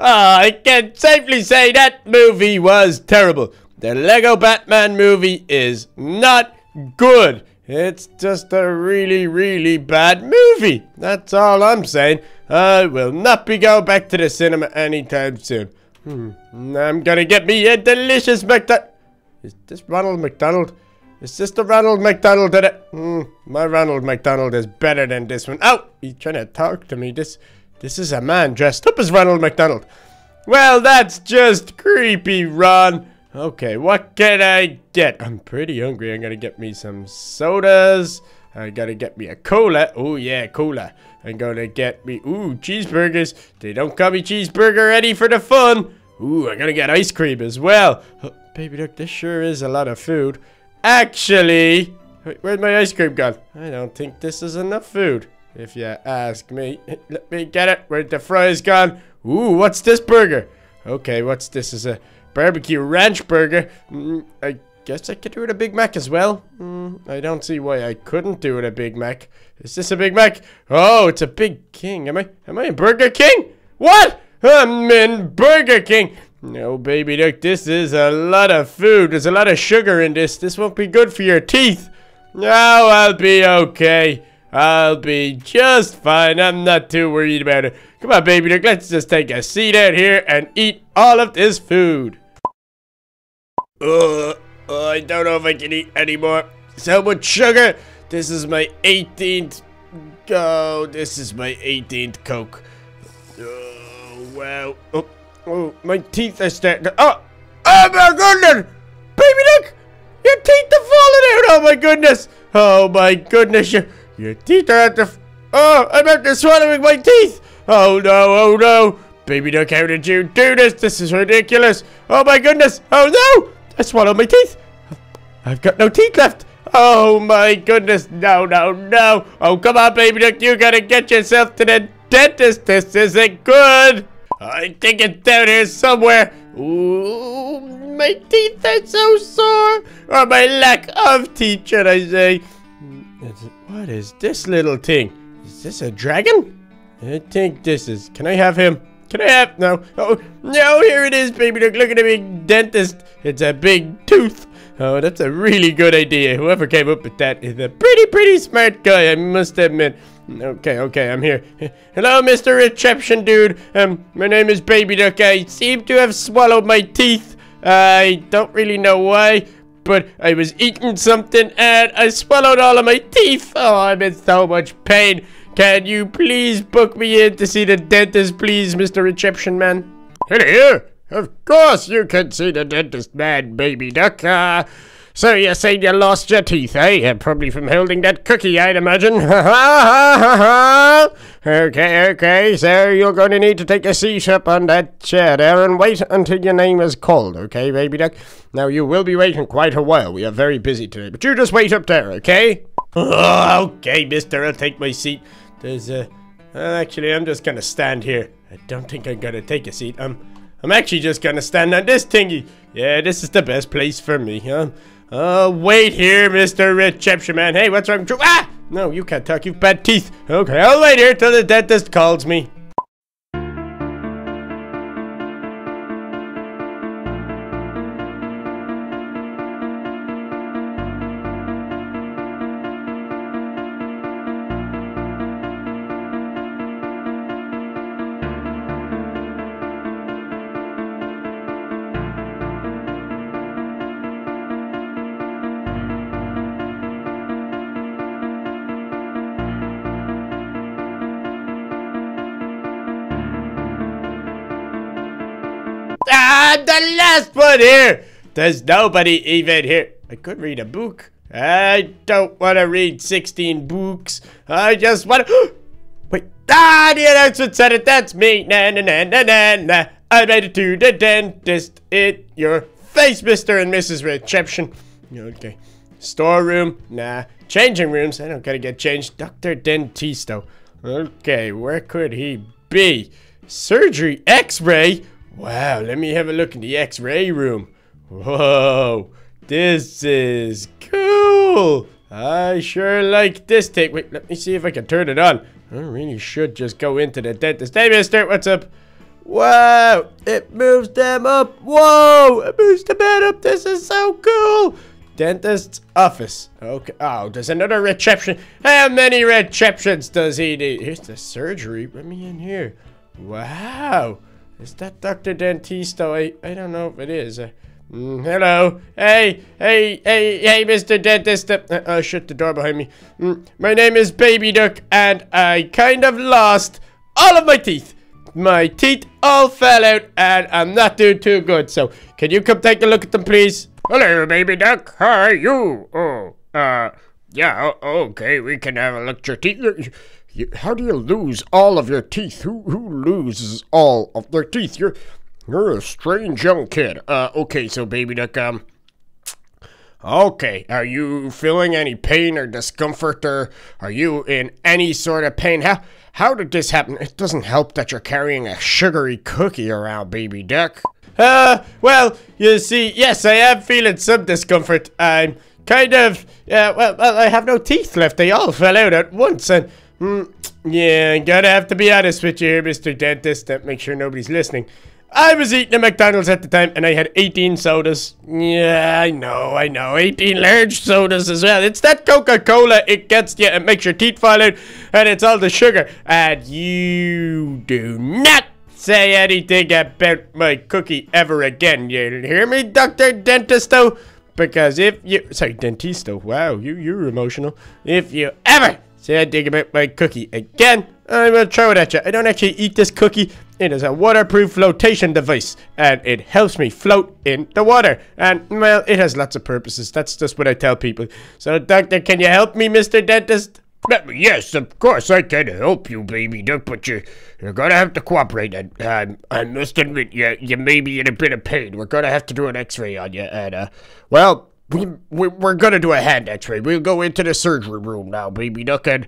Ah, I can safely say that movie was terrible. The Lego Batman movie is not good. It's just a really, really bad movie. That's all I'm saying. I will not be going back to the cinema anytime soon. Hmm. I'm gonna get me a delicious McDonald. Is this Ronald McDonald? Is this the Ronald McDonald that it? Hmm. My Ronald McDonald is better than this one. Oh, he's trying to talk to me. This, this is a man dressed up as Ronald McDonald. Well, that's just creepy, Ron. Okay, what can I get? I'm pretty hungry. I'm gonna get me some sodas. I gotta get me a cola. Oh yeah, cola. I'm gonna get me, ooh, cheeseburgers. They don't call me cheeseburger ready for the fun. Ooh, I'm gonna get ice cream as well. Oh, baby duck, this sure is a lot of food. Actually, where's my ice cream gone? I don't think this is enough food, if you ask me. Let me get it. Where'd the fries gone? Ooh, what's this burger? Okay, what's this? Is a barbecue ranch burger. Mm, I guess I could do it a Big Mac as well. Mm, I don't see why I couldn't do it a Big Mac. Is this a Big Mac? Oh, it's a Big King. Am I? Am I in Burger King? What? I'm in Burger King. No, baby look, this is a lot of food. There's a lot of sugar in this. This won't be good for your teeth. No, I'll be okay. I'll be just fine. I'm not too worried about it. Come on, baby duck. Let's just take a seat out here and eat all of this food. Uh, I don't know if I can eat anymore. So much sugar. This is my 18th. Oh, this is my 18th Coke. Oh, wow. Oh, oh, my teeth are starting to... Oh! Oh, my goodness! Baby duck! Your teeth are falling out! Oh, my goodness! Oh, my goodness! Your, your teeth are at the... Oh, I'm the swallowing my teeth! Oh, no, oh, no! Baby duck, how did you do this? This is ridiculous! Oh, my goodness! Oh, no! I swallowed my teeth! I've got no teeth left! Oh my goodness, no, no, no. Oh, come on, baby duck, you gotta get yourself to the dentist. This isn't good. I think it's down here somewhere. Ooh, my teeth are so sore. Or my lack of teeth, should I say. What is this little thing? Is this a dragon? I think this is. Can I have him? Can I have? No. Oh, no, here it is, baby duck. Look at the big dentist. It's a big tooth. Oh, that's a really good idea. Whoever came up with that is a pretty, pretty smart guy, I must admit. Okay, okay, I'm here. Hello, Mr. Reception Dude. Um, my name is Baby Duck. I seem to have swallowed my teeth. I don't really know why, but I was eating something and I swallowed all of my teeth. Oh, I'm in so much pain. Can you please book me in to see the dentist, please, Mr. Reception Man? Hello. Of course you can see the dentist man, baby duck. Uh, so you say you lost your teeth, eh? Probably from holding that cookie, I'd imagine. Okay, okay, so you're going to need to take a seat up on that chair there and wait until your name is called, okay, baby duck? Now, you will be waiting quite a while. We are very busy today, but you just wait up there, okay? Okay, mister, I'll take my seat. There's. Uh, actually, I'm just gonna stand here. I don't think I'm gonna take a seat. I'm... I'm actually just gonna stand on this thingy. Yeah, this is the best place for me, huh? Uh, wait here, Mr. Reception Man. Hey, what's wrong? Ah! No, you can't talk. You've bad teeth. Okay, I'll wait here till the dentist calls me. Last one here. There's nobody even here. I could read a book. I don't want to read 16 books. I just want to... Wait. Ah, the announcement said it. That's me. Na na na na na na. I made it to the dentist. It your face, Mr. and Mrs. Reception. Okay. Storeroom. Nah. Changing rooms. I don't gotta get changed. Dr. Dentisto. Okay, where could he be? Surgery. X-ray. Wow, let me have a look in the x-ray room. Whoa, this is cool. I sure like this take. Wait, let me see if I can turn it on. I really should just go into the dentist. Hey, mister, what's up? Wow, it moves them up. Whoa, it moves the bed up. This is so cool. Dentist's office. Okay. Oh, there's another reception. How many receptions does he need? Here's the surgery. Let me in here. Wow. Is that Dr. Dentisto? I, I don't know if it is. Uh, mm, hello. Hey, hey, hey, hey, Mr. Dentist. Uh, uh, shut the door behind me. Mm, my name is Baby Duck, and I kind of lost all of my teeth. My teeth all fell out, and I'm not doing too good. So, can you come take a look at them, please? Hello, baby duck. How are you? Oh, uh, yeah, okay, we can have a look at your teeth. You, how do you lose all of your teeth? Who who loses all of their teeth? You're you're a strange young kid. Uh, okay, so baby duck, um, okay, are you feeling any pain or discomfort, or are you in any sort of pain? How how did this happen? It doesn't help that you're carrying a sugary cookie around, baby duck. Uh, well, you see, yes, I am feeling some discomfort. I'm kind of, yeah, well, well, I have no teeth left. They all fell out at once, and, mm, yeah, gonna have to be honest with you here, Mr. Dentist, to make sure nobody's listening. I was eating a McDonald's at the time, and I had 18 sodas. Yeah, I know, I know. 18 large sodas as well. It's that Coca-Cola. It gets you, it makes your teeth fall out, and it's all the sugar. And you do not say anything about my cookie ever again. You hear me, Dr. Dentisto? Because if you... Sorry, Dentisto. Wow, you, you're emotional. If you ever say anything about my cookie again, I'm gonna throw it at you. I don't actually eat this cookie. It is a waterproof flotation device, and it helps me float in the water. And, well, it has lots of purposes. That's just what I tell people. So, doctor, can you help me, Mr. Dentist? Yes, of course I can help you, baby duck, but you, you're gonna have to cooperate. And uh, I must admit, you, you may be in a bit of pain. We're gonna have to do an X-ray on you, and uh, well, we, we we're gonna do a hand X-ray. We'll go into the surgery room now, baby duck, and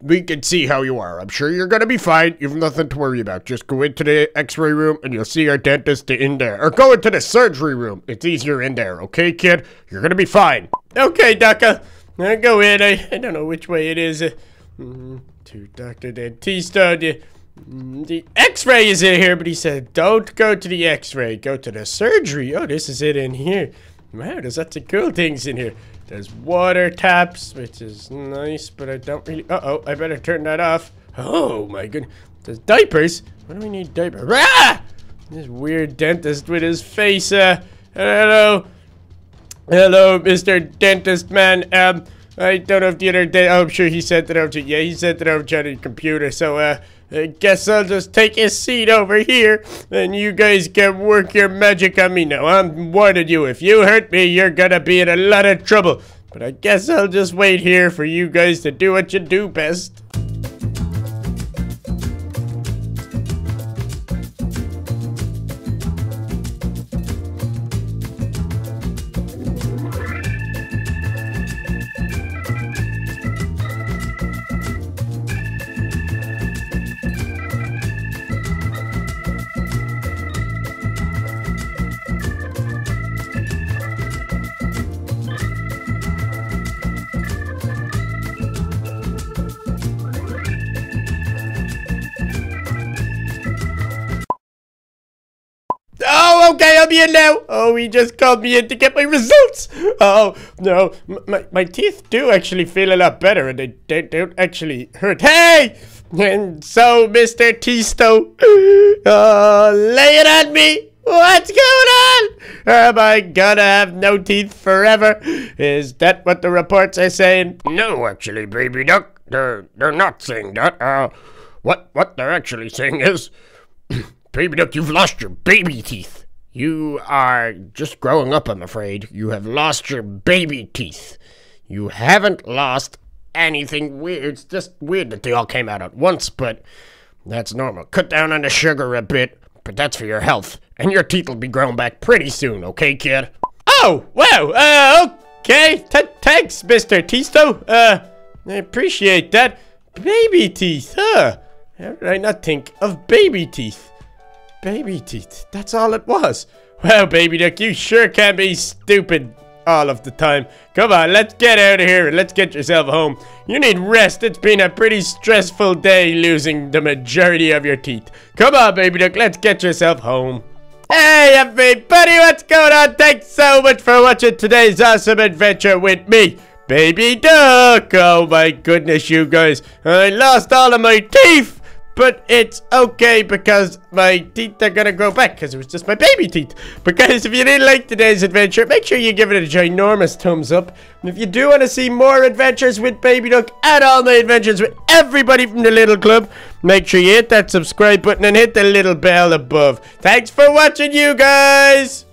we can see how you are. I'm sure you're gonna be fine. You've nothing to worry about. Just go into the X-ray room, and you'll see our dentist in there. Or go into the surgery room. It's easier in there, okay, kid? You're gonna be fine. Okay, Doctor. I go in. I, I don't know which way it is. Uh, mm, to Dr. Dentista. Mm, the x-ray is in here, but he said, don't go to the x-ray. Go to the surgery. Oh, this is it in here. Wow, there's lots of cool things in here. There's water taps, which is nice, but I don't really... Uh-oh, I better turn that off. Oh, my goodness. There's diapers. Why do we need diapers? Ah! This weird dentist with his face. Uh, hello. Hello, Mr. Dentist Man. Um, I don't know if the other day. Oh, I'm sure he sent it over to. Yeah, he sent it over to the computer. So, uh, I guess I'll just take a seat over here, and you guys can work your magic on me now. I'm warning you. If you hurt me, you're gonna be in a lot of trouble. But I guess I'll just wait here for you guys to do what you do best. In now. Oh, he just called me in to get my results. Oh, no. My, my teeth do actually feel a lot better and they, they don't actually hurt. Hey! And so, Mr. Tisto, uh, lay it on me. What's going on? Am I gonna have no teeth forever? Is that what the reports are saying? No, actually, baby duck. They're, they're not saying that. Uh, what, what they're actually saying is... Baby Duck, you've lost your baby teeth. You are just growing up, I'm afraid. You have lost your baby teeth. You haven't lost anything weird. It's just weird that they all came out at once, but that's normal. Cut down on the sugar a bit, but that's for your health. And your teeth will be growing back pretty soon, okay, kid? Oh, wow. Uh, okay. T thanks, Mr. Tisto. Uh, I appreciate that. Baby teeth, huh? How did I not think of baby teeth? Baby teeth. That's all it was. Well, baby duck, you sure can be stupid. all of the time. Come on, let's get out of here and let's get yourself home. You need rest. It's been a pretty stressful day losing the majority of your teeth. Come on, baby duck, let's get yourself home. Hey everybody, what's going on? Thanks so much for watching today's awesome adventure with me, Baby Duck. Oh my goodness, you guys. I lost all of my teeth. But it's okay because my teeth are gonna grow back because it was just my baby teeth. But guys, if you didn't like today's adventure, make sure you give it a ginormous thumbs up. And if you do want to see more adventures with Baby Duck and all my adventures with everybody from the little club, make sure you hit that subscribe button and hit the little bell above. Thanks for watching, you guys!